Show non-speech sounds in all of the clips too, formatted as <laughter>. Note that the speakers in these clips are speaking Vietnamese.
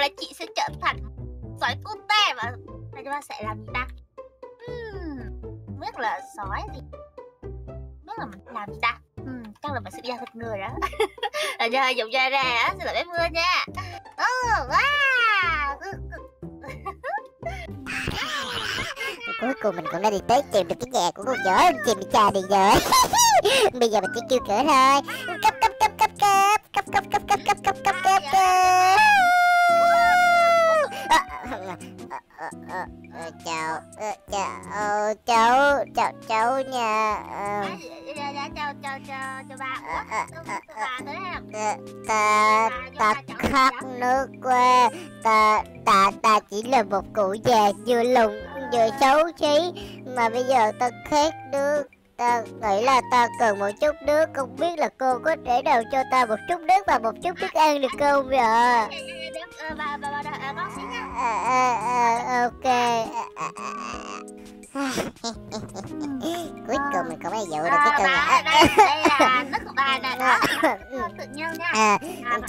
là chị sẽ trở thành sói cute và chúng ta sẽ làm gì ta? Uhm, biết là sói thì biết là mình làm gì ta? Uhm, chắc là mình sẽ đi ra thịt người đó. <laughs> Là giờ dùng ra ra á xin lỗi bé mưa nha. Oh, wow! Cuối cùng mình cũng đã đi tới tìm được cái nhà của con nhỏ chìm cha đi rồi <laughs> bây giờ mình chỉ kêu cửa thôi. Cấp cấp cấp cấp cấp cấp cấp cấp cấp cấp cấp cấp cấp cấp chào chào cháu chào cháu nha chào chào chào chào bà. Ta ta khát nước quá ta ta ta chỉ là một cụ già vừa lùn vừa xấu xí mà bây giờ ta khát nước ta nghĩ là ta cần một chút nước. Không biết là cô có thể nào cho ta một chút nước và một chút thức ăn được không vậy? Bà bà bà con xin nha. Ok. <laughs> Cuối cùng mình cũng đã dụ được cái cơn đây là nước đó <laughs> tự nhiên nha. À,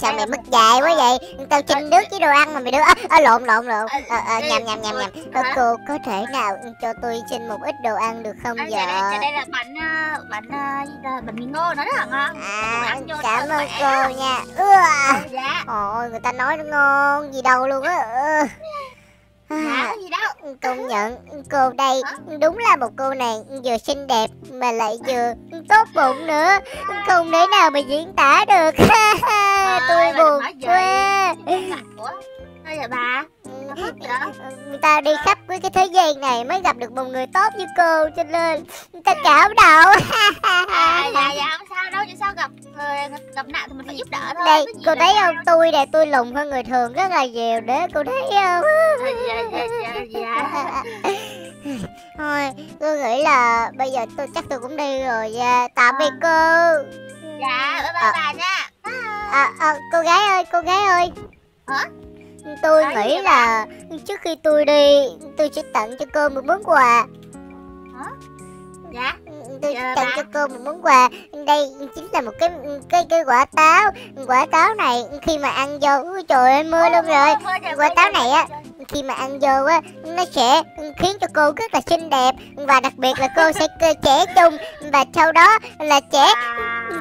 sao mày mất dài quá vậy. Tao xin nước với đồ ăn mà mày đưa. À, à, lộn lộn lộn. À, à, nhầm nhầm nhầm nhầm. à, cô có thể nào cho tôi xin một ít đồ ăn được không vợ đây, đây là bánh bánh bánh mì ngô nó rất là ngon à, cảm ơn cô nha. Ừ, dạ. ôi người ta nói nó ngon gì đâu luôn á. À, gì đâu Công nhận cô đây đúng là một cô nàng vừa xinh đẹp mà lại vừa tốt bụng nữa. Không thể nào mà diễn tả được. <laughs> Tôi buồn quá. Thôi vậy bà Người ta đi khắp với cái thế gian này mới gặp được một người tốt như cô cho nên ta cảm động <laughs> <laughs> à, dạ dạ không sao đâu chứ sao gặp người gặp nạn thì mình phải giúp đỡ thôi đây cô thấy không? tôi nè tôi lùn hơn người thường rất là nhiều đấy cô thấy không? Dạ dạ dạ dạ <laughs> thôi tôi nghĩ là bây giờ tôi chắc tôi cũng đi rồi nha. Tạm biệt cô. Dạ bye bye à, bà nha. À, à, cô gái ơi cô gái ơi. Hả tôi nghĩ là trước khi tôi đi tôi sẽ tặng cho cô một món quà. Hả? Dạ? Tôi dạ, tặng cho cô một món quà. Đây chính là một cái cái cái quả táo. Quả táo này khi mà ăn vô trời ơi mưa luôn rồi. quả táo này á khi mà ăn vô á nó sẽ khiến cho cô rất là xinh đẹp. Và đặc biệt là cô sẽ trẻ trung. Và sau đó là trẻ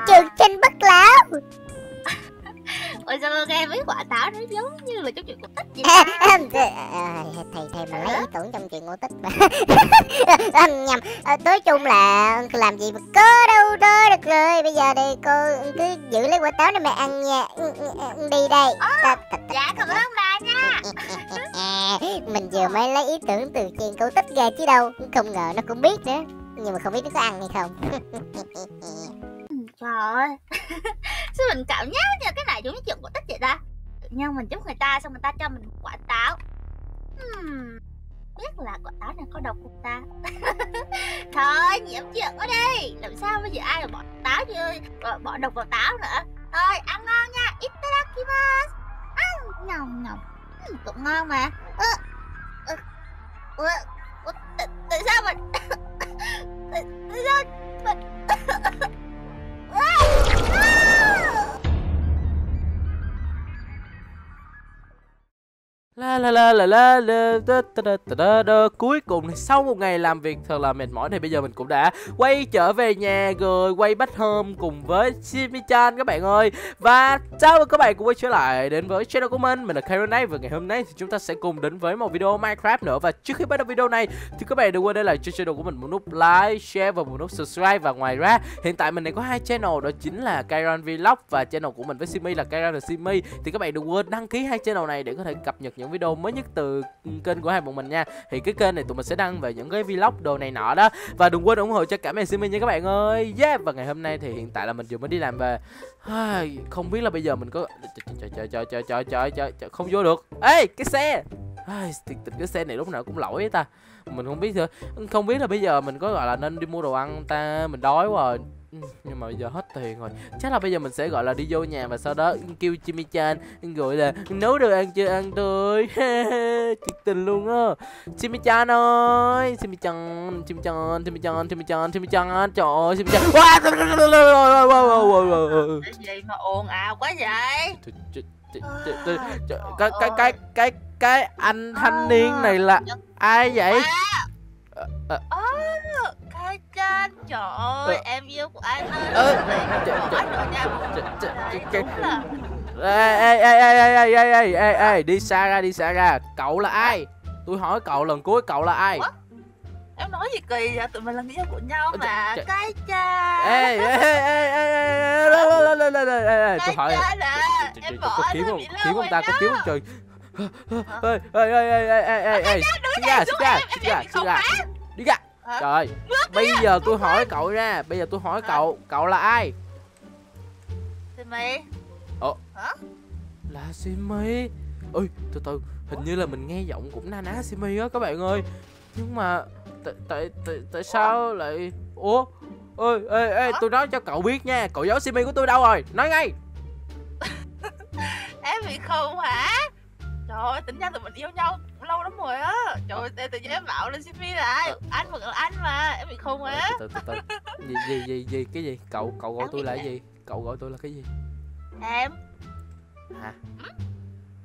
trường sinh bất lão Ôi sao nghe mấy quả táo nó giống như là trong chuyện cổ tích vậy? À, Thầy thầy mà lấy ý tưởng trong chuyện cổ tích mà. <laughs> Nhầm. Nói chung là làm gì mà có đâu đó được rồi Bây giờ thì cô cứ giữ lấy quả táo này mà ăn nha. Đi đây. Dạ cảm ơn bà nha. <laughs> Mình vừa mới lấy ý tưởng từ chuyện cổ tích ra chứ đâu. Không ngờ nó cũng biết nữa. Nhưng mà không biết nó có ăn hay không. <laughs> Trời ơi Sao mình cảm giác như cái này giống như chuyện cổ tích vậy ta. Tự nhiên mình giúp người ta xong người ta cho mình quả táo. Hmm, Biết là quả táo này có độc của ta? <laughs> Thôi nhiễm chuyện quá đi. Làm sao bây giờ ai mà bỏ táo chứ Bỏ độc vào táo nữa? Thôi ăn ngon nha Itadakimasu Ăn nồng nồng. Hmm, Cũng ngon mà. Ừ, ừ, ừ, ừ, Tại sao mình <coughs> Tại sao mình <laughs> La la la la la la da, da, da, da, da. Cuối cùng thì sau một ngày làm việc thật là mệt mỏi thì bây giờ mình cũng đã quay trở về nhà rồi quay back home cùng với Jimmy-chan các bạn ơi. Và chào mừng các bạn cũng quay trở lại đến với channel của mình. Mình là Karen Knight và ngày hôm nay thì chúng ta sẽ cùng đến với một video Minecraft nữa. Và trước khi bắt đầu video này thì các bạn đừng quên để lại cho channel của mình một nút like, share và một nút subscribe. Và ngoài ra hiện tại mình này có hai channel đó chính là Kairon Vlog và channel của mình với Simi là Kairon và Simi. Thì các bạn đừng quên đăng ký hai channel này để có thể cập nhật những video mới nhất từ kênh của hai bọn mình nha. Thì cái kênh này tụi mình sẽ đăng về những cái vlog đồ này nọ đó. Và đừng quên ủng hộ cho cả Messi nha các bạn ơi. Yeah! Và ngày hôm nay thì hiện tại là mình vừa mới đi làm về. Không biết là bây giờ mình có trời trời trời trời trời trời trời, không vô được. Ê cái xe! Ai, tình cái xe này lúc nào cũng lỗi ta. Mình không biết thôi. không biết là bây giờ mình có gọi là nên đi mua đồ ăn ta? Mình đói quá rồi. Ừ, nhưng mà bây giờ hết tiền rồi chắc là bây giờ mình sẽ gọi là đi vô nhà và sau đó kêu Jimmy Chan gọi là nấu đồ ăn chưa ăn thôi thiệt tình luôn á Jimmy Chan ơi Jimmy Chan Jimmy Chan Jimmy Chan Jimmy Chan Jimmy Chan trời ơi Jimmy Chan gì mà ồn ào quá vậy cái cái cái cái cái anh thanh niên này là ai vậy Ờ, ờ, Chan trời ơi Ờ. em yêu của anh ơi Ờ, trời, anh rồi nha ê ê ê ê ê ê ê ê ê đi xa ra đi xa ra cậu là ai tôi hỏi cậu lần cuối cậu là ai em nói gì kỳ vậy tụi mình là người yêu của nhau Ờ, mà cái cha ê ê ê ê ê tôi hỏi em có anh kiếm không kiếm không ta có kiếm không trời ê ê ê ê ê ê ê ê xin ra ra ra ra đi ra Hả? trời bây giờ tôi hỏi cậu ra bây giờ tôi hỏi Hả? cậu cậu là ai? Thì mày. Là Simi. Ơi từ từ hình như là mình nghe giọng cũng na ná Simi á các bạn ơi. Nhưng mà tại tại tại tại sao lại ủa? Ơi ê ê Hả? tôi nói cho cậu biết nha cậu giấu Simi của tôi đâu rồi? Nói ngay. <laughs> Em bị khùng hả ơi tính ra tụi mình yêu nhau lâu lắm rồi á. Trời ơi tự nhiên em bảo lên cv lại anh vẫn là anh mà em bị khùng từ từ gì gì gì gì cái gì? Cậu cậu gọi tôi là cái gì? cậu gọi tôi là cái gì? Em. Hả?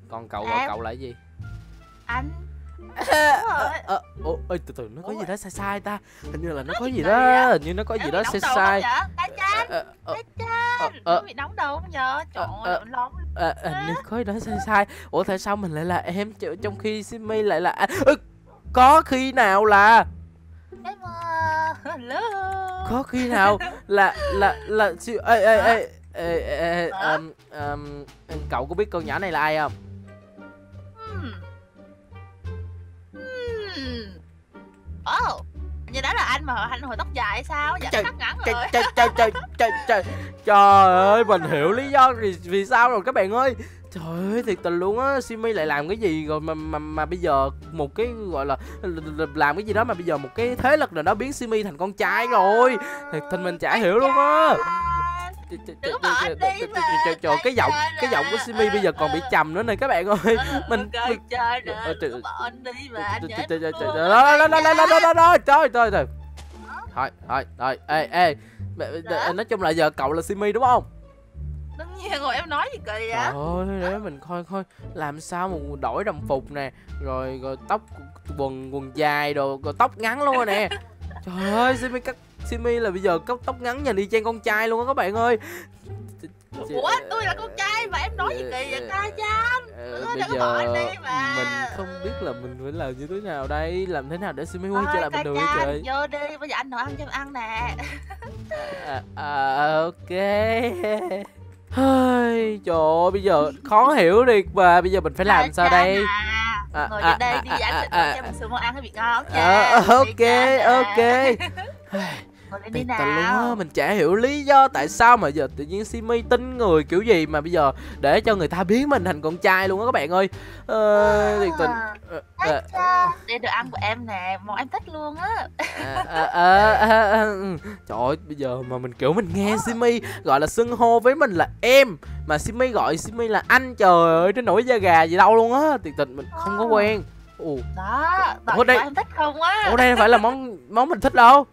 Còn cậu gọi cậu là cái gì? Anh. Ờ, rồi. ờ, ơi từ từ nó có gì đó sai sai ta? Hình như là nó có gì đó hình như nó có gì đó sai sai không vậy? cái cha Ờ, ờ, cái cha ờ, ờ, em bị nóng đầu không nhờ trời Ờ, ơi ờ. À, có gì đó sai sai. Ủa tại sao mình lại là em? Trong khi Simi lại là anh Ơ, Có khi nào là ờ, Có khi nào là Là là siêu ê ê ê ê, ê, um, um, Cậu có biết con nhỏ này là ai không anh mà anh hồi tóc dài sao? Dạ Trời, tóc ngắn trời, rồi. trời, trời, trời, trời, trời, trời ơi mình hiểu lý do vì, vì sao rồi các bạn ơi. Trời ơi thiệt tình luôn á. Simi lại làm cái gì rồi mà mà mà bây giờ một cái gọi là làm cái gì đó mà bây giờ một cái thế lực nào đó biến Simi thành con trai rồi. Thiệt tình mình chả hiểu luôn á Trời, trời, trời, Đừng bỏ trời, đi trời, trời, mà, trời, trời, cái giọng trời cái giọng của Simi bây giờ còn bị trầm nữa này các bạn ơi. Mình Trời mình trời Ờ, nè, trời- đừng bỏ anh đi mà anh trời trời trời trời trời đó đó đó trời trời trời. Thôi thôi thôi ê ê Dạ? nói chung là giờ cậu là Simi đúng không? Đương nhiên rồi em nói gì kỳ Trời vậy? ơi, để mình coi coi làm sao mà đổi đồng phục nè, rồi rồi tóc quần quần dài đồ, rồi tóc ngắn luôn rồi nè. <laughs> Trời ơi, Simi cắt Simi là bây giờ cắt tóc ngắn nhìn đi chen con trai luôn á các bạn ơi. Ủa, tôi là con trai mà em nói gì kỳ vậy ta cha? Ủa, bây giờ mình không biết là mình phải làm như thế nào đây, làm thế nào để Simi quay trở lại bình thường trời. Vô đi, bây giờ anh nấu ăn cho em ăn nè. À, à, ok. Trời ơi, bây giờ khó hiểu đi mà bây giờ mình phải làm sao đây? à. À, Ngồi à, đây à, đi, à, anh sẽ à, cho một số món ăn hơi bị ngon ok, ok. Lên Thiệt tình luôn á, nào. mình chả hiểu lý do tại sao mà giờ tự nhiên Simi tin người kiểu gì mà bây giờ để cho người ta biến mình thành con trai luôn á các bạn ơi. Ờ, thiệt tình. Ờ, ờ, Đây đồ ăn của em nè, món em thích luôn á. à, à, à, ừ. Trời ơi, bây giờ mà mình kiểu mình nghe Simi gọi là xưng hô với mình là em mà Simi gọi Simi là anh trời ơi, đến nổi da gà gì đâu luôn á. Thiệt tình mình không có quen. Ồ, Đó, Ủa, đây... em thích không á. ủa đây phải là món món mình thích đâu.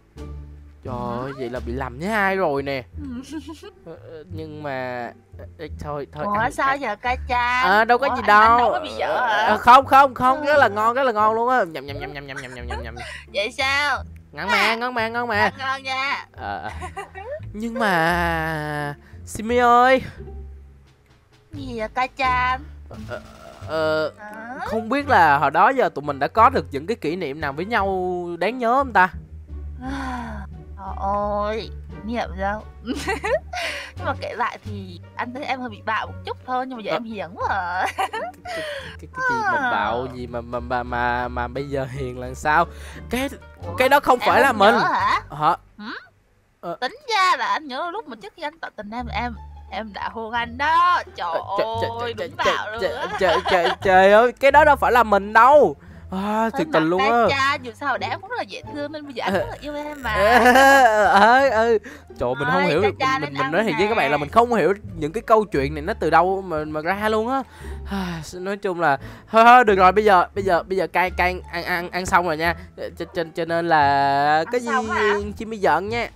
Trời ơi, vậy là bị lầm với hai rồi nè. <laughs> Ờ, ờ, nhưng mà Thôi, thôi Ủa ăn, sao giờ ca cha? À, Đâu có Ủa, gì đâu đâu. có bị vợ hả? à, Không, không, không, rất là ừ. ngon, rất là ngon luôn á. Nhầm, nhầm, nhầm, nhầm, nhầm, nhầm, nhầm, nhầm Vậy sao? Ngon mà, à. ngon mà, ngon mà. Ngon nha. À, Nhưng mà Simi ơi. Gì vậy ca cha? Ờ, à. không biết là hồi đó giờ tụi mình đã có được những cái kỷ niệm nào với nhau đáng nhớ không ta? À. Trời ơi, nghiệm đâu <laughs> Nhưng mà kể lại thì anh thấy em hơi bị bạo một chút thôi Nhưng mà giờ Ờ. em hiền quá à. Cái, cái, cái gì mà bạo gì mà mà mà mà, mà bây giờ hiền là sao? Cái Ủa, cái đó không phải là không mình. hả? hả? Tính ra là anh nhớ lúc mà trước khi anh tỏ tình em em Em đã hôn anh đó. Trời ơi, đúng bạo luôn trời, trời, trời, trời ơi cái đó đâu phải là mình đâu à, thiệt tình luôn á. cha dù sao em cũng rất là dễ thương Nên bây giờ anh rất là yêu em mà. <laughs> Ờ ờ trời mình không Ơi, hiểu được mình mình, mình nói thiệt với các bạn là mình không hiểu những cái câu chuyện này nó từ đâu mà mà ra luôn á. Nói chung là thôi thôi được rồi bây giờ bây giờ bây giờ cay cay ăn ăn ăn xong rồi nha. Cho cho, cho nên là cái gì chim mi giận nha.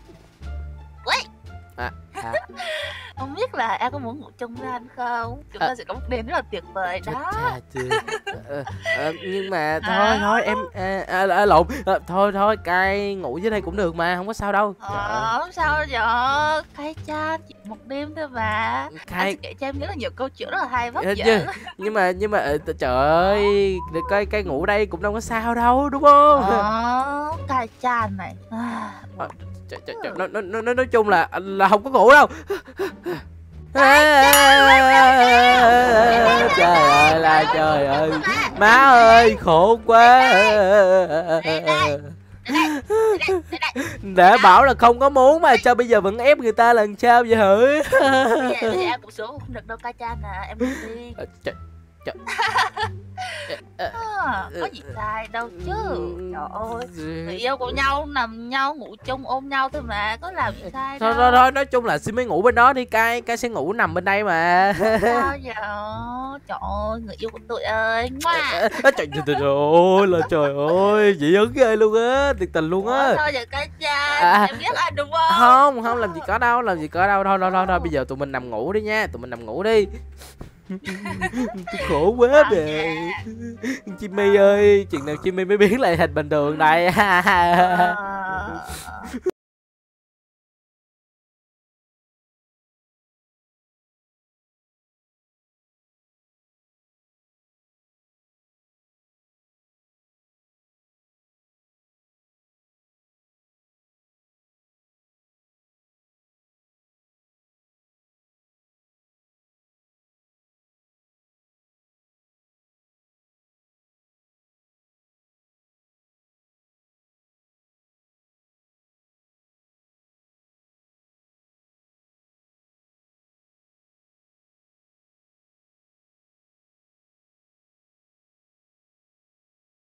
À, à, <laughs> Không biết là em có muốn ngủ chung với anh không? Chúng ta À. sẽ có một đêm rất là tuyệt vời Chết đó. cha chưa ờ, nhưng mà <laughs> thôi Hả? thôi em à, à, à, lộn Ờ, thôi thôi cay ngủ dưới đây cũng được mà không có sao đâu. Ờ, không sao vậy? Cay cha chỉ một đêm thôi mà. Anh cay sẽ kể cho em rất là nhiều câu chuyện rất là hay Ờ, dẫn. chứ. nhưng mà nhưng mà trời ơi cây cây ngủ đây cũng đâu có sao đâu đúng không Ờ, cay cha này. À, trời, trời, trời, nói, nói, nói, nói chung là là không có ngủ đâu. Trời ơi là trời ơi. Má ơi khổ quá. Đã bảo là không có muốn mà sao bây giờ vẫn ép người ta lần sao vậy hử bây giờ, em cũng xuống. Được đâu cay cha nè. Em đi. Trời, À, <laughs> có gì sai đâu chứ. Trời ơi. Người yêu của nhau nằm nhau ngủ chung ôm nhau thôi mà có làm gì sai thôi đâu. thôi thôi nói chung là xin mới ngủ bên đó đi cay cay sẽ ngủ nằm bên đây mà. Sao <laughs> vậy? Trời ơi người yêu của tụi ơi Ngoà. Trời trời trời ơi là trời ơi dị ứng ghê luôn á tuyệt tình luôn á. Thôi vậy cái cha? À. em biết anh đúng không? Không không làm gì có đâu làm gì có đâu. Thôi thôi thôi thôi bây giờ tụi mình nằm ngủ đi nha tụi mình nằm ngủ đi Tôi khổ quá nè Jimmy ơi Chừng nào Jimmy mới biến lại thành bình thường đây. <laughs>